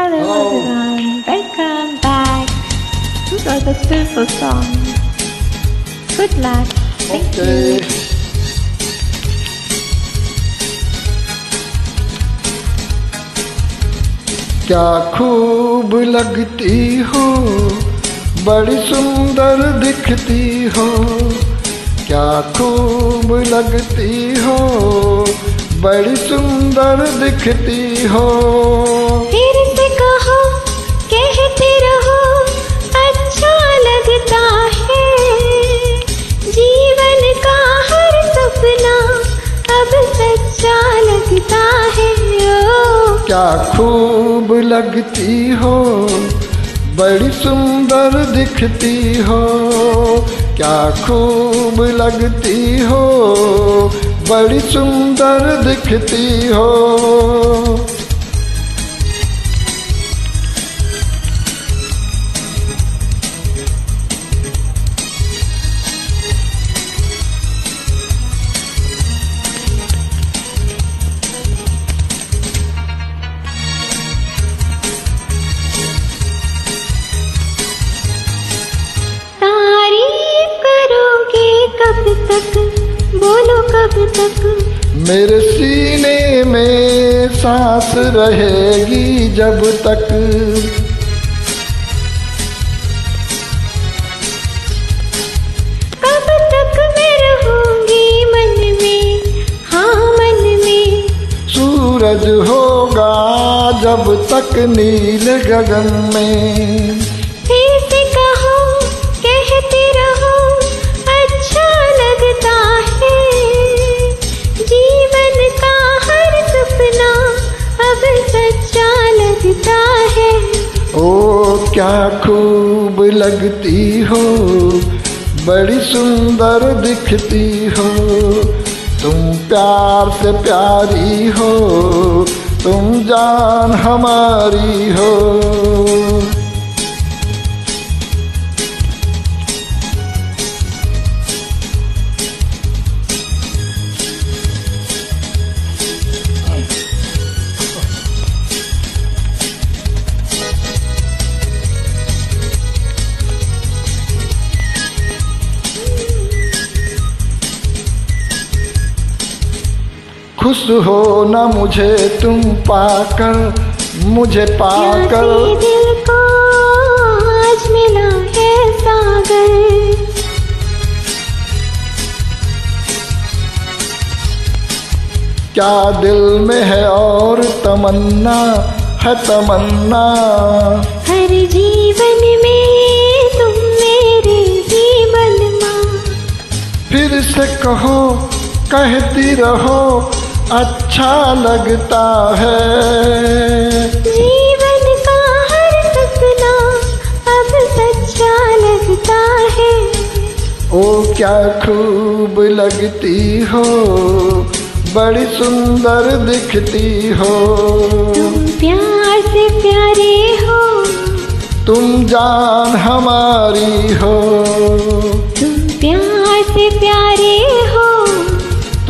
Hello everyone, welcome back to the beautiful song. Good luck. Thank okay. you. क्या खूब लगती हो बड़ी सुंदर दिखती हो क्या खूब लगती हो बड़ी सुंदर दिखती हो क्या खूब लगती हो, बड़ी सुंदर दिखती हो। क्या खूब लगती हो, बड़ी सुंदर दिखती हो। मेरे सीने में सांस रहेगी जब तक। कब तक मैं रहूँगी मन में? हाँ मन में। सूरज होगा जब तक नील गगन में। क्या खूब लगती हो, बड़ी सुंदर दिखती हो। तुम प्यार से प्यारी हो, तुम जान हमारी हो। खुश हो ना मुझे तुम पाकर मुझे पाकर। दिल को आज मिला है सागर। क्या दिल में है और तमन्ना है तमन्ना। हर जीवन में तुम मेरे ही बलमा। फिर से कहो कहती रहो अच्छा लगता है। जीवन का हर सपना अब सच्चा लगता है। ओ क्या खूब लगती हो बड़ी सुंदर दिखती हो। तुम प्यार से प्यारे हो। तुम जान हमारी हो।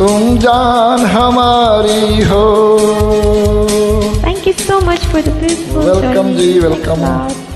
तुम जान हमारी हो thank you so much for the beautiful Welcome ji, welcome.